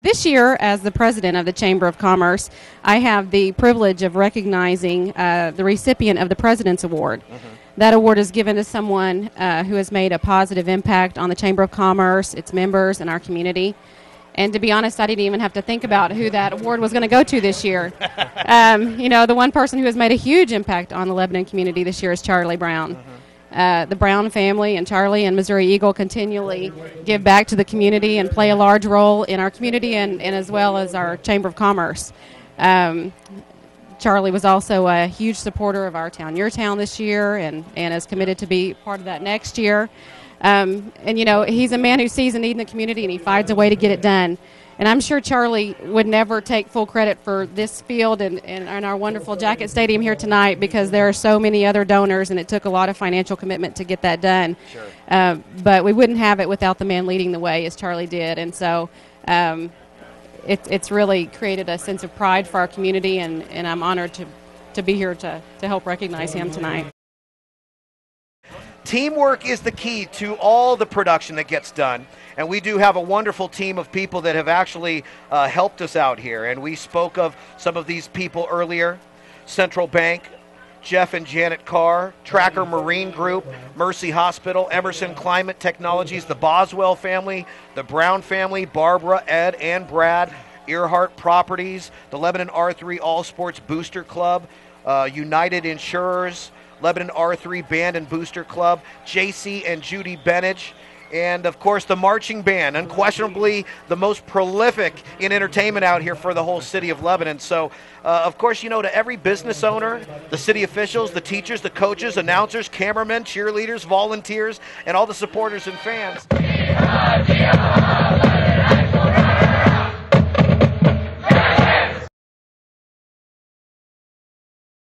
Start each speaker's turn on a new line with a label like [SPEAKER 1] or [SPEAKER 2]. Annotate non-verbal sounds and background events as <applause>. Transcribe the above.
[SPEAKER 1] This year, as the president of the Chamber of Commerce, I have the privilege of recognizing uh, the recipient of the President's Award. That award is given to someone uh, who has made a positive impact on the Chamber of Commerce, its members, and our community. And to be honest, I didn't even have to think about who that award was going to go to this year. <laughs> um, you know, the one person who has made a huge impact on the Lebanon community this year is Charlie Brown. Uh, the Brown family and Charlie and Missouri Eagle continually give back to the community and play a large role in our community and, and as well as our Chamber of Commerce. Um, Charlie was also a huge supporter of our town, your town, this year, and, and is committed to be part of that next year. Um, and you know, he's a man who sees a need in the community and he finds a way to get it done. And I'm sure Charlie would never take full credit for this field and, and, and our wonderful Jacket Stadium here tonight because there are so many other donors and it took a lot of financial commitment to get that done.
[SPEAKER 2] Sure.
[SPEAKER 1] Uh, but we wouldn't have it without the man leading the way as Charlie did. And so um, it, it's really created a sense of pride for our community, and, and I'm honored to, to be here to, to help recognize him tonight.
[SPEAKER 2] Teamwork is the key to all the production that gets done. And we do have a wonderful team of people that have actually uh, helped us out here. And we spoke of some of these people earlier Central Bank, Jeff and Janet Carr, Tracker Marine Group, Mercy Hospital, Emerson Climate Technologies, the Boswell family, the Brown family, Barbara, Ed, and Brad, Earhart Properties, the Lebanon R3 All Sports Booster Club, uh, United Insurers, Lebanon R3 Band and Booster Club, JC and Judy Benage, and of course the marching band, unquestionably the most prolific in entertainment out here for the whole city of Lebanon. So, uh, of course, you know, to every business owner, the city officials, the teachers, the coaches, announcers, cameramen, cheerleaders, volunteers, and all the supporters and fans.